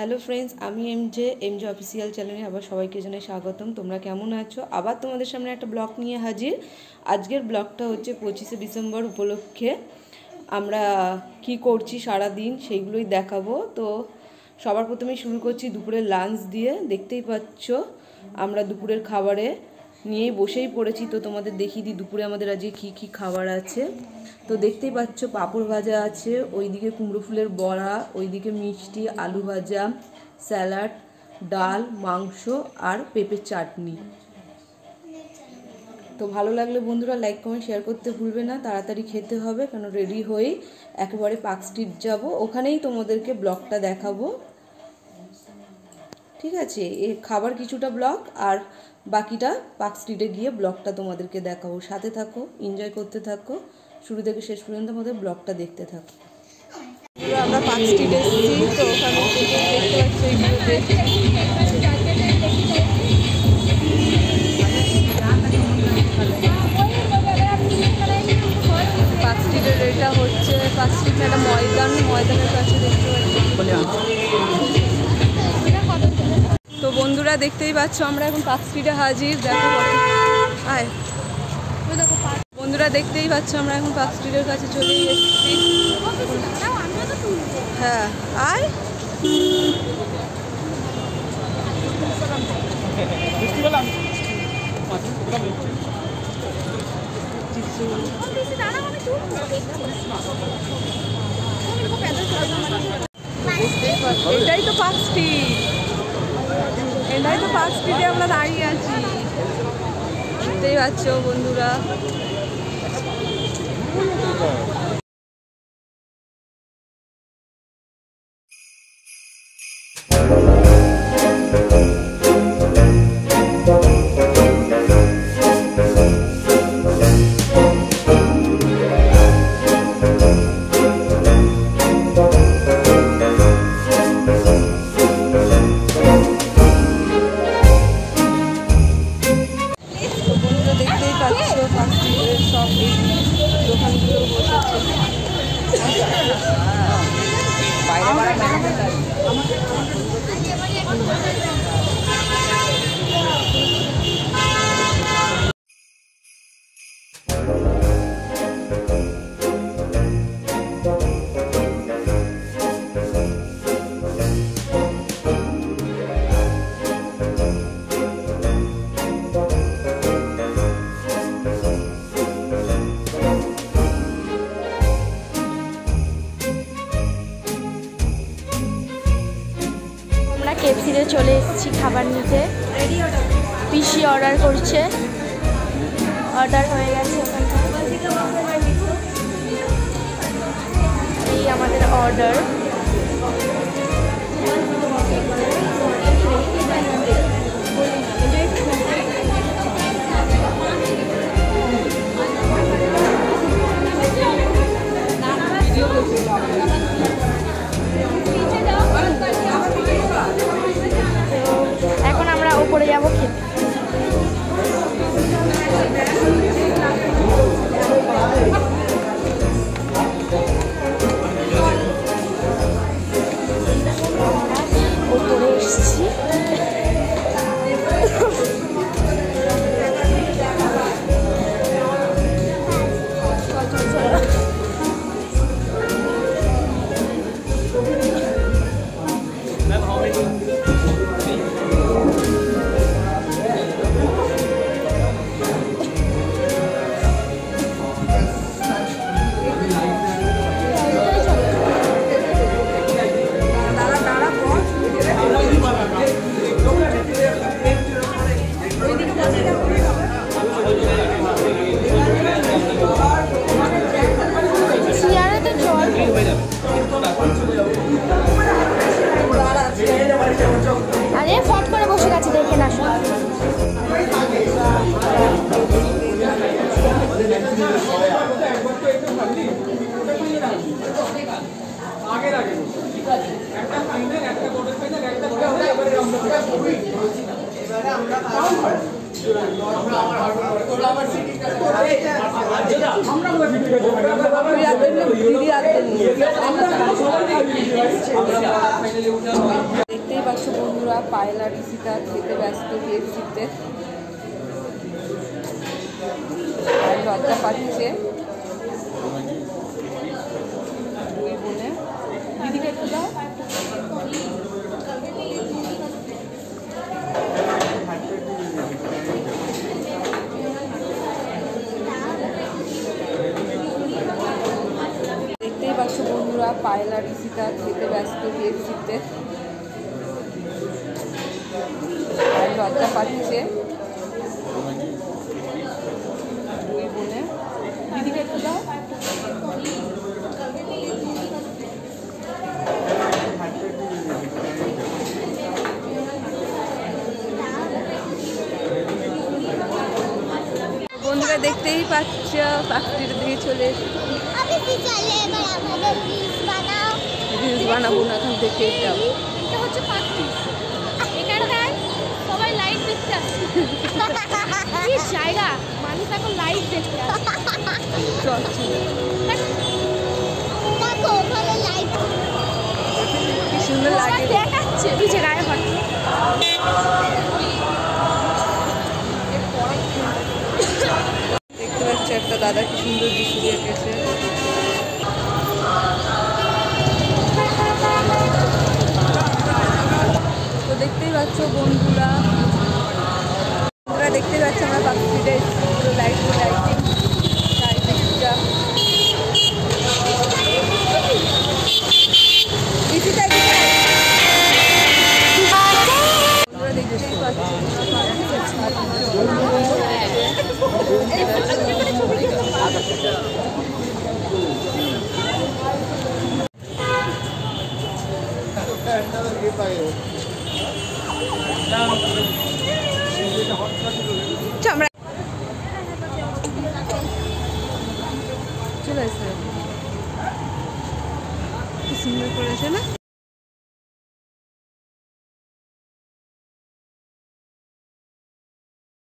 Hello friends আমি M J M J official চ্যানেলে আবার সবাইকে জানাই স্বাগতম। তোমরা কেমন আছো? আবার তোমাদের সামনে একটা ব্লগ নিয়ে হাজির। আজকের ব্লগটা হচ্ছে পঁচিশে ডিসেম্বর উপলক্ষে। আমরা কি করছি সারা দিন সেইগুলোই দেখাবো। তো সবার প্রথমেই শুরু করছি দুপুরের লাঞ্চ দিয়ে। দেখতেই পাচ্ছ, আমরা দুপুরের খাবারে নিয়েই বসেই পড়েছি। তো তোমাদের দেখিয়ে দিই দুপুরে আমাদের আজকে কী কী খাবার আছে। তো দেখতেই পাচ্ছ পাঁপড় ভাজা আছে, ওইদিকে কুমড়ো ফুলের বড়া, ওইদিকে মিষ্টি, আলু ভাজা, স্যালাড, ডাল, মাংস আর পেঁপের চাটনি। তো ভালো লাগলে বন্ধুরা লাইক, কমেন্ট, শেয়ার করতে ভুলবে না। তাড়াতাড়ি খেতে হবে, কেন রেডি হয়েই একেবারে পার্ক স্ট্রিট যাব। ওখানেই তোমাদেরকে ব্লগটা দেখাবো। ঠিক আছে, এ খাবার কিছুটা ব্লগ, আর বাকিটা পার্ক স্ট্রিটে গিয়ে ব্লগটা তোমাদেরকে দেখাবো। সাথে থাকো এনজয় করতে থাকো। শুরু থেকে শেষ পর্যন্ত আমাদের ব্লগটা দেখতে থাকো। আমরা পার্ক স্ট্রিটে এসেছি, তো ওখানে দেখতে পাচ্ছি পার্ক স্ট্রিটের এটা হচ্ছে, পার্ক স্ট্রিট একটা ময়দান, ময়দানের কাছে দেখতে বন্ধুরা দেখতেই পাচ্ছ আমরা এখন পার্ক স্ট্রিটে হাজির। দেখো আয়। বন্ধুরা দেখতেই পাচ্ছ আমরা এখন পার্ক স্ট্রিটের কাছে চলে এসেছি। হ্যাঁ আয়। এটাই তো পার্ক এটাই তো পার্ক স্ট্রিটে আমরা দাঁড়িয়ে আছি। বুঝতেই পারছ বন্ধুরা। কেপসিতে চলে এসেছি খাবার নিতে। পিসি অর্ডার করছে। অর্ডার হয়ে গেছে এই আমাদের অর্ডার এখন দেখতেই পাচ্ছ বন্ধুরা পায়লা ঋষিকা খেতে ব্যস্ত কেএফসিতে আর লজ্জা পাচ্ছে দুই বোনে দিদিকে একটু দাও দেখতেই পাচ্ছ বন্ধুরা ঋষিকা খেতে ব্যস্ত কেএফসিতে আর লজ্জা পাচ্ছে। দুই বোনে। দিদিকে একটু দাও। বন্ধুরা দেখতেই পাচ্ছ পাখিটির দিকে চলে এসেছি। বানাবো না এখান এটা হচ্ছে পাখি সবাই লাইভ দেখতে কি জায়গা? মানুষ এখন লাইভ দেখতে আসছে। চল চল। দেখো ওখানে লাইভ কি সুন্দর লাগে দেখাচ্ছে। গায়ে দেখতে পাচ্ছ একটা দাদা কি সুন্দর দৃশ্য দিয়ে এঁকেছে। পাচ্ছ বন্ধুরা বন্ধুরা দেখতেই পাচ্ছ আমরা পাখিটা পুরো লাইট লাইটিং চারিদিকটা দিদিটা দিদিটা। বন্ধুরা দেখতেই পাচ্ছ আমরা চলে আসবে কি সুন্দর করেছে না?